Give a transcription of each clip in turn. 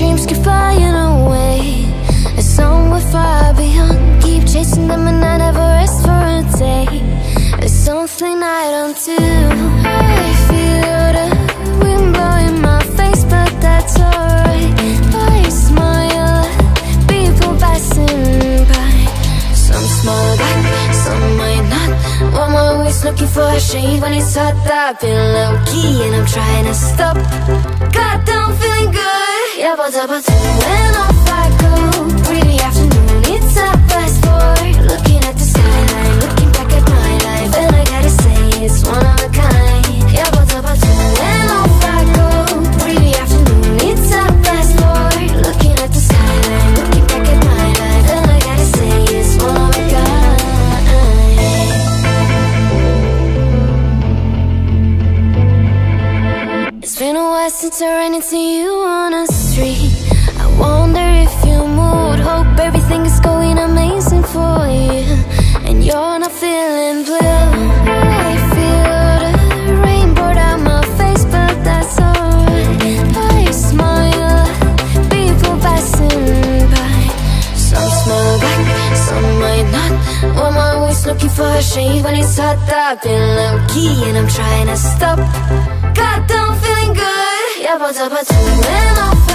dreams keep flying away. Somewhere far beyond. Keep chasing them and I never rest for a day. It's something I don't do. I feel the wind blowing my face But that's alright. I smile at people passing by. Some smile back, some might not. I'm always looking for a shade when it's hot I've been low-key and I'm trying to stop. God, I'm feeling good Yeah, but but when off I go Pretty afternoon, it's a fast been a while since I ran into you on a street. I wonder if you moved Hope everything is going amazing for you. And you're not feeling blue. The looking for a shade when it's hot. I've been low-key and I'm trying to stop. God, feeling Yeah, but but when off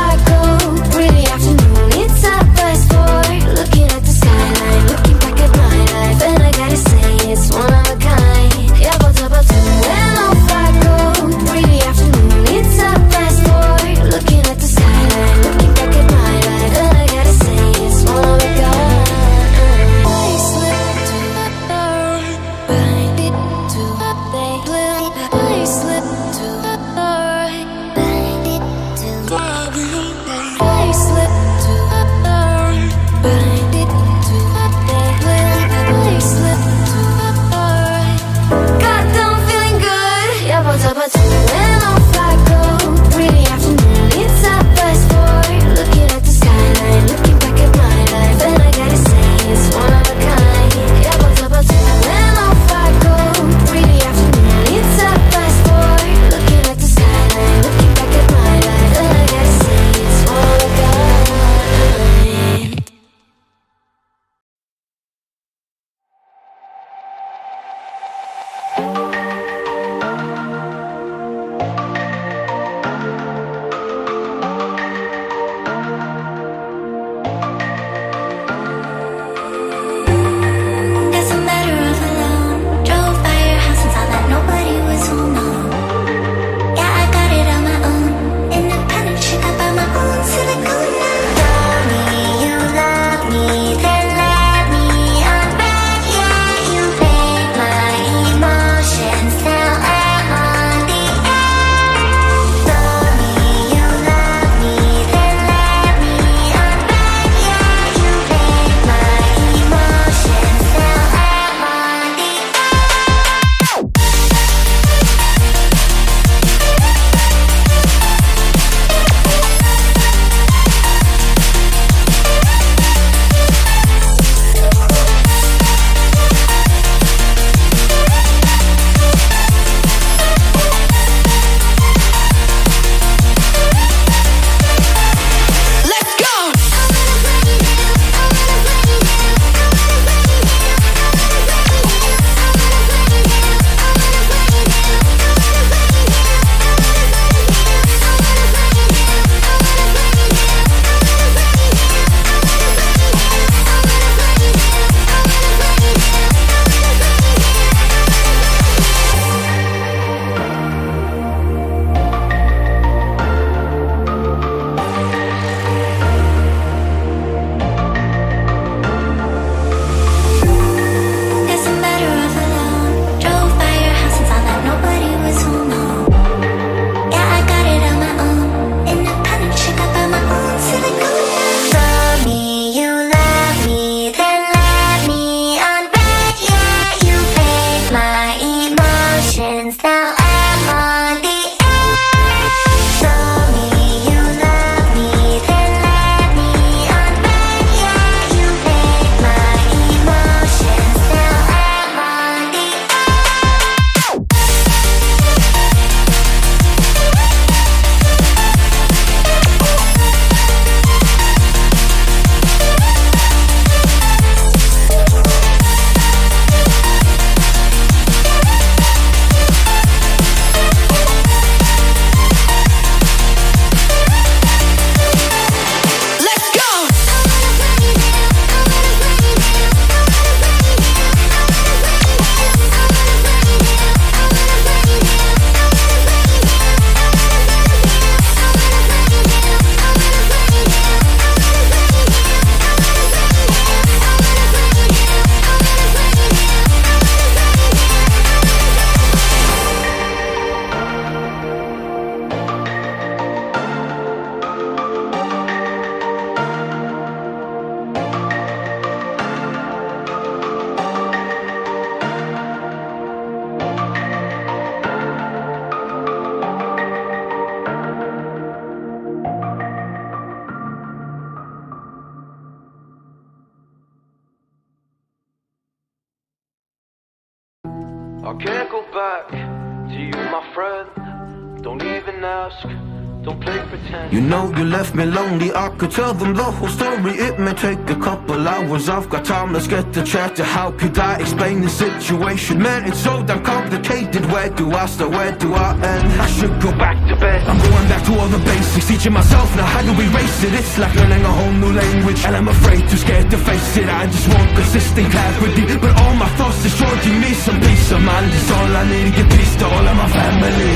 back to you, my friend. Don't even ask. You know you left me lonely, I could tell them the whole story. It may take a couple hours, I've got time, let's get to chat How could I explain the situation? Man, it's so damn complicated. Where do I start, where do I end? I should go back to bed. I'm going back to all the basics, teaching myself now how to erase it. It's like learning a whole new language And I'm afraid, too scared to face it. I just want consistent clarity But all my thoughts destroying me. Some peace of mind is all I need to give peace to all of my family.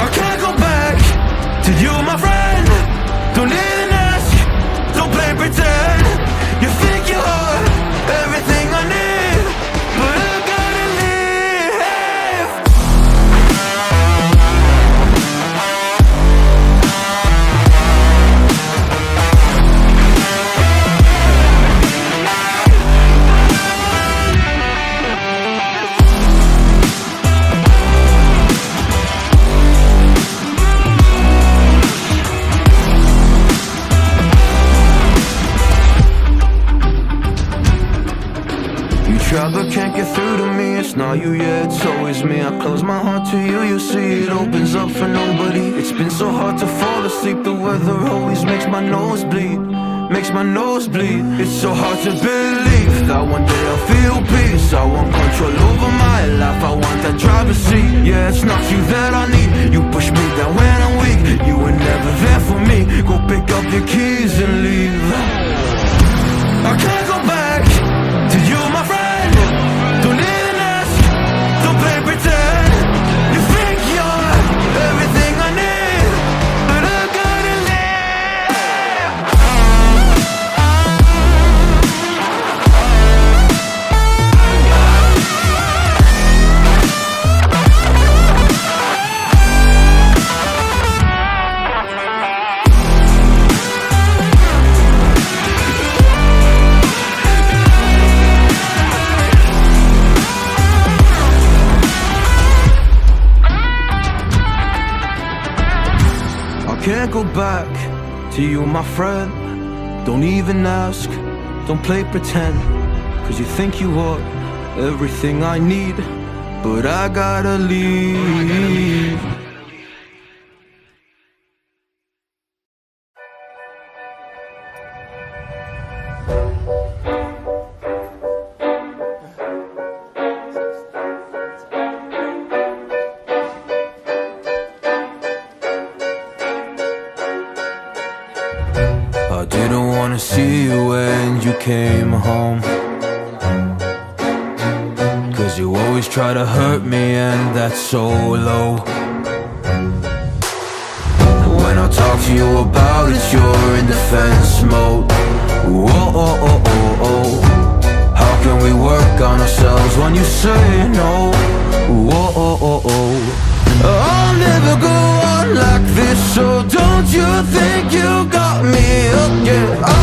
I can't go back to you, my friend. Don't even ask, don't play pretend. You think you're everything It's not you, yeah, it's always me. I close my heart to you, you see it opens up for nobody. It's been so hard to fall asleep. The weather always makes my nose bleed. Makes my nose bleed. It's so hard to believe That one day I'll feel peace. I want control over my life. I want that driver's seat Yeah, it's not you that I need. You push me down when I'm weak. You were never there for me. Go pick up your keys and leave. I can't go back back to you, my friend. Don't even ask, don't play pretend. Cause you think you are everything I need, but I gotta leave. see you when you came home Cause you always try to hurt me and that's so low When I talk to you about it, you're in defense mode Whoa, oh, oh, oh, oh. How can we work on ourselves when you say no? Whoa, oh, oh, oh. I'll never go on like this, so don't you think you got me again?